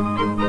Thank you.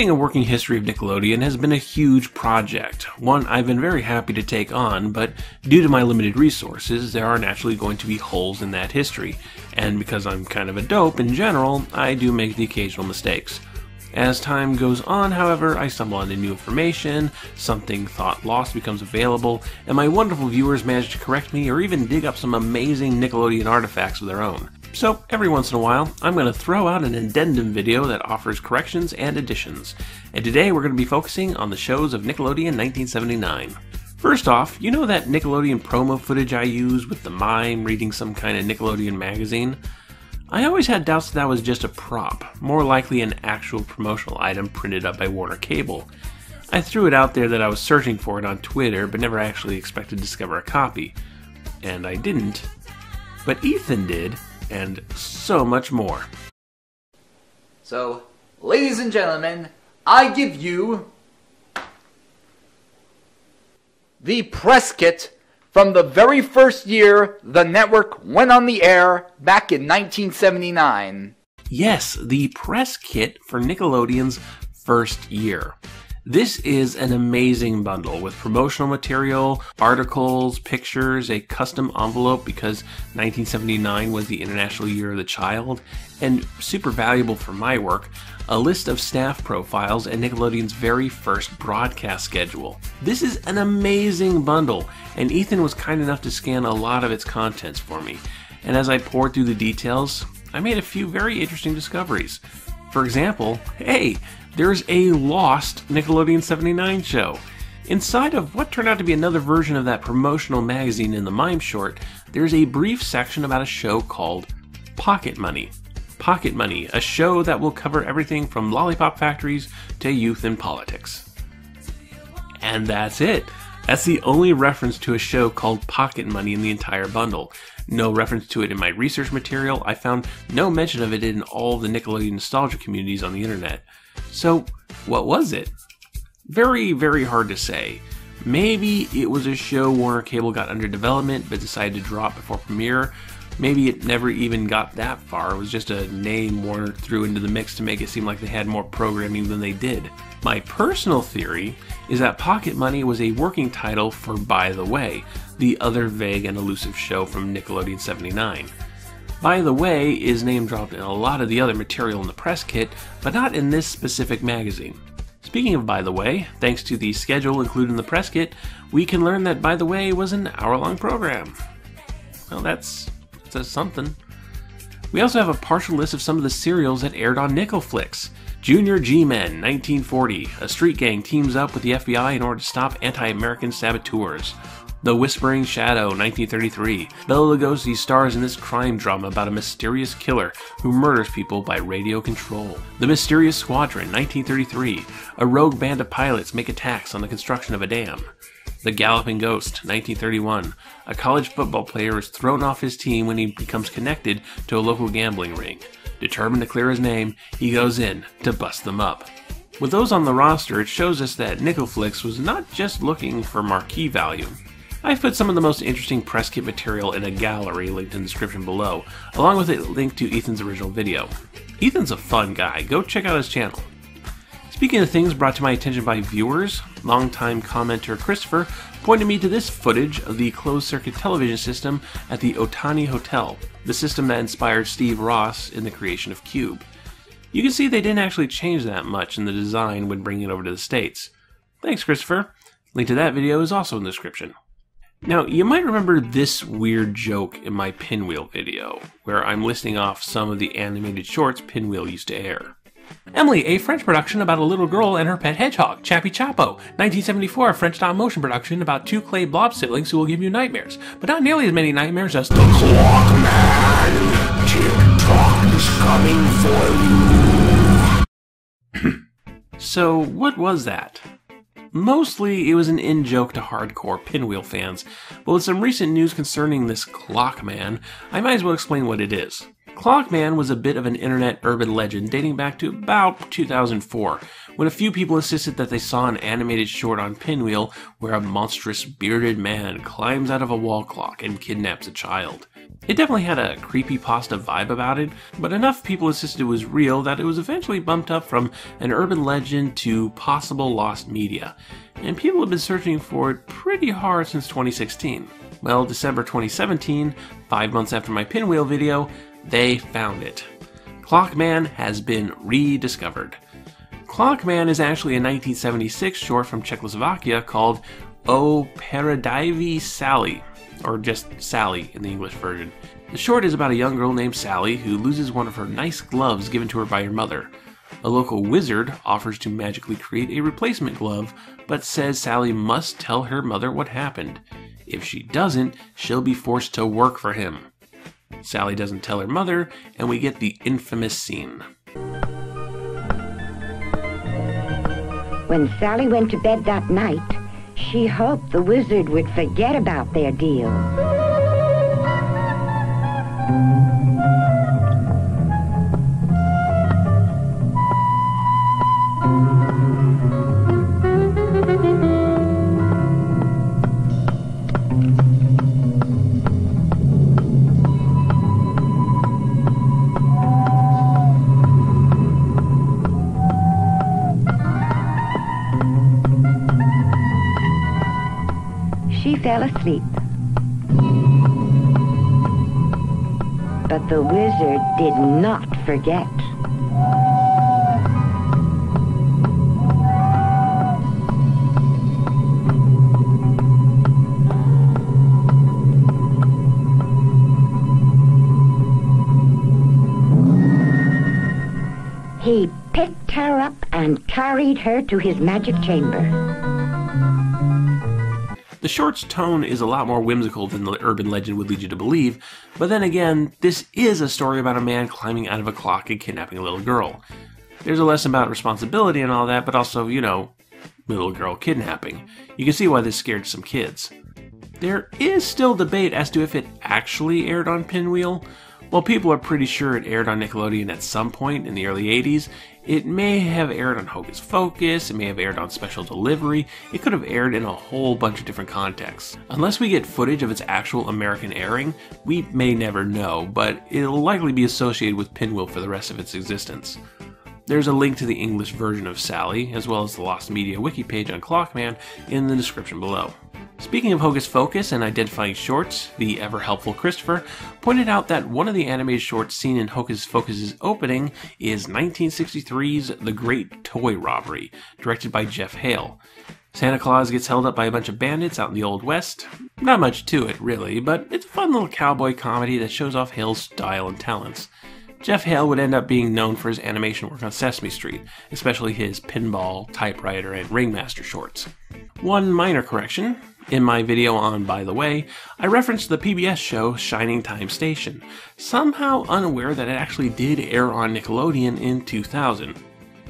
Creating a working history of Nickelodeon has been a huge project, one I've been very happy to take on, but due to my limited resources, there are naturally going to be holes in that history, and because I'm kind of a dope in general, I do make the occasional mistakes. As time goes on, however, I stumble onto new information, something thought lost becomes available, and my wonderful viewers manage to correct me or even dig up some amazing Nickelodeon artifacts of their own. So, every once in a while, I'm going to throw out an addendum video that offers corrections and additions. And today we're going to be focusing on the shows of Nickelodeon 1979. First off, you know that Nickelodeon promo footage I use with the mime reading some kind of Nickelodeon magazine? I always had doubts that, that was just a prop, more likely an actual promotional item printed up by Warner Cable. I threw it out there that I was searching for it on Twitter, but never actually expected to discover a copy. And I didn't. But Ethan did, and so much more. So, ladies and gentlemen, I give you the press kit from the very first year the network went on the air back in 1979. Yes, the press kit for Nickelodeon's first year. This is an amazing bundle with promotional material, articles, pictures, a custom envelope because 1979 was the International Year of the Child, and super valuable for my work, a list of staff profiles and Nickelodeon's very first broadcast schedule. This is an amazing bundle, and Ethan was kind enough to scan a lot of its contents for me. And as I poured through the details, I made a few very interesting discoveries. For example, hey, there's a lost Nickelodeon 79 show. Inside of what turned out to be another version of that promotional magazine in the mime short, there's a brief section about a show called Pocket Money. Pocket Money, a show that will cover everything from lollipop factories to youth and politics. And that's it. That's the only reference to a show called Pocket Money in the entire bundle. No reference to it in my research material. I found no mention of it in all the Nickelodeon nostalgia communities on the internet. So, what was it? Very, very hard to say. Maybe it was a show Warner Cable got under development but decided to drop before premiere. Maybe it never even got that far. It was just a name Warner threw into the mix to make it seem like they had more programming than they did. My personal theory is that Pocket Money was a working title for By the Way, the other vague and elusive show from Nickelodeon 79. By the Way is name dropped in a lot of the other material in the press kit, but not in this specific magazine. Speaking of By the Way, thanks to the schedule included in the press kit, we can learn that By the Way was an hour long program. Well, that's says something. We also have a partial list of some of the serials that aired on Nickel Flicks. Junior G-Men, 1940. A street gang teams up with the FBI in order to stop anti-American saboteurs. The Whispering Shadow, 1933. Bela Lugosi stars in this crime drama about a mysterious killer who murders people by radio control. The Mysterious Squadron, 1933. A rogue band of pilots make attacks on the construction of a dam. The Galloping Ghost, 1931. A college football player is thrown off his team when he becomes connected to a local gambling ring. Determined to clear his name, he goes in to bust them up. With those on the roster, it shows us that Nickel Flicks was not just looking for marquee value. I've put some of the most interesting press kit material in a gallery linked in the description below, along with a link to Ethan's original video. Ethan's a fun guy, go check out his channel. Speaking of things brought to my attention by viewers, longtime commenter Christopher pointed me to this footage of the closed circuit television system at the Otani Hotel, the system that inspired Steve Ross in the creation of QUBE. You can see they didn't actually change that much in the design when bringing it over to the States. Thanks, Christopher. Link to that video is also in the description. Now, you might remember this weird joke in my Pinwheel video, where I'm listing off some of the animated shorts Pinwheel used to air. Emily, a French production about a little girl and her pet hedgehog. Chapi Chapo, 1974, French stop motion production about two clay blob siblings who will give you nightmares, but not nearly as many nightmares as the Clock Clockman. TikTok is coming for you. so, what was that? Mostly, it was an in joke to hardcore pinwheel fans, but with some recent news concerning this Clockman, I might as well explain what it is. Clockman was a bit of an internet urban legend dating back to about 2004, when a few people insisted that they saw an animated short on Pinwheel where a monstrous bearded man climbs out of a wall clock and kidnaps a child. It definitely had a creepy pasta vibe about it, but enough people insisted it was real that it was eventually bumped up from an urban legend to possible lost media, and people have been searching for it pretty hard since 2016. Well, December 2017, five months after my pinwheel video, they found it. Clockman has been rediscovered. Clockman is actually a 1976 short from Czechoslovakia called O Parádivé Sally, or just Sally in the English version. The short is about a young girl named Sally who loses one of her nice gloves given to her by her mother. A local wizard offers to magically create a replacement glove, but says Sally must tell her mother what happened. If she doesn't, she'll be forced to work for him. Sally doesn't tell her mother, and we get the infamous scene. When Sally went to bed that night, she hoped the wizard would forget about their deal. Fell asleep. But the wizard did not forget. He picked her up and carried her to his magic chamber. The short's tone is a lot more whimsical than the urban legend would lead you to believe, but then again, this is a story about a man climbing out of a clock and kidnapping a little girl. There's a lesson about responsibility and all that, but also, you know, little girl kidnapping. You can see why this scared some kids. There is still debate as to if it actually aired on Pinwheel. While people are pretty sure it aired on Nickelodeon at some point in the early 80s, it may have aired on Hocus Focus, it may have aired on Special Delivery, it could have aired in a whole bunch of different contexts. Unless we get footage of its actual American airing, we may never know, but it'll likely be associated with Pinwheel for the rest of its existence. There's a link to the English version of Sally, as well as the Lost Media wiki page on Clockman, in the description below. Speaking of Hocus Focus and identifying shorts, the ever helpful Christopher pointed out that one of the animated shorts seen in Hocus Focus's opening is 1963's The Great Toy Robbery, directed by Jeff Hale. Santa Claus gets held up by a bunch of bandits out in the Old West. Not much to it, really, but it's a fun little cowboy comedy that shows off Hale's style and talents. Jeff Hale would end up being known for his animation work on Sesame Street, especially his pinball, typewriter, and ringmaster shorts. One minor correction. In my video on By the Way, I referenced the PBS show Shining Time Station, somehow unaware that it actually did air on Nickelodeon in 2000,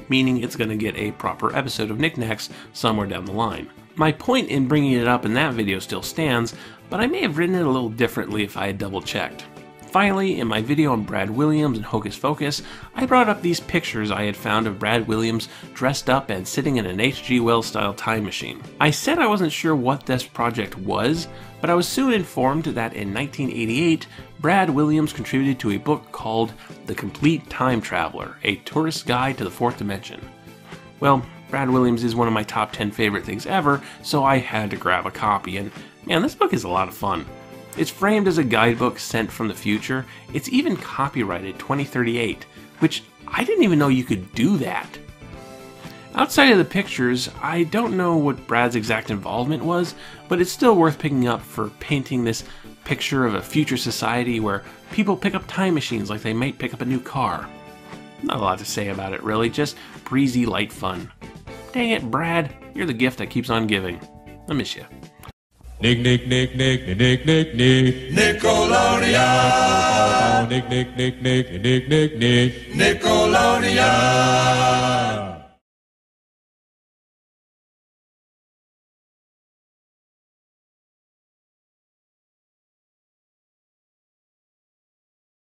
meaning it's going to get a proper episode of Nick Knacks somewhere down the line. My point in bringing it up in that video still stands, but I may have written it a little differently if I had double checked. Finally, in my video on Brad Williams and Hocus Focus, I brought up these pictures I had found of Brad Williams dressed up and sitting in an H.G. Wells style time machine. I said I wasn't sure what this project was, but I was soon informed that in 1988, Brad Williams contributed to a book called The Complete Time Traveler A Tourist's Guide to the Fourth Dimension. Well, Brad Williams is one of my top 10 favorite things ever, so I had to grab a copy, and man, this book is a lot of fun. It's framed as a guidebook sent from the future. It's even copyrighted 2038, which I didn't even know you could do that. Outside of the pictures, I don't know what Brad's exact involvement was, but it's still worth picking up for painting this picture of a future society where people pick up time machines like they might pick up a new car. Not a lot to say about it, really, just breezy, light fun. Dang it, Brad, you're the gift that keeps on giving. I miss you. Nick, Nick, Nick, Nick, Nick, Nick, Nick. Nickelodeon. Nick, Nick, Nick, Nick, Nick, Nick, Nick. Nickelodeon.